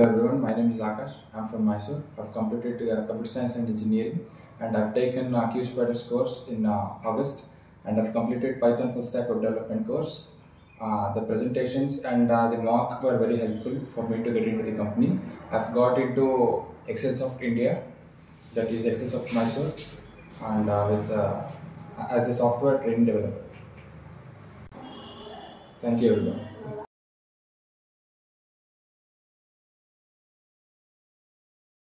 Hello everyone. My name is Akash. I'm from Mysore. I've completed uh, computer science and engineering, and I've taken uh, Q course in uh, August, and I've completed Python full stack web development course. Uh, the presentations and uh, the mock were very helpful for me to get into the company. I've got into Excelsoft India, that is Excelsoft Mysore, and uh, with uh, as a software training developer. Thank you everyone.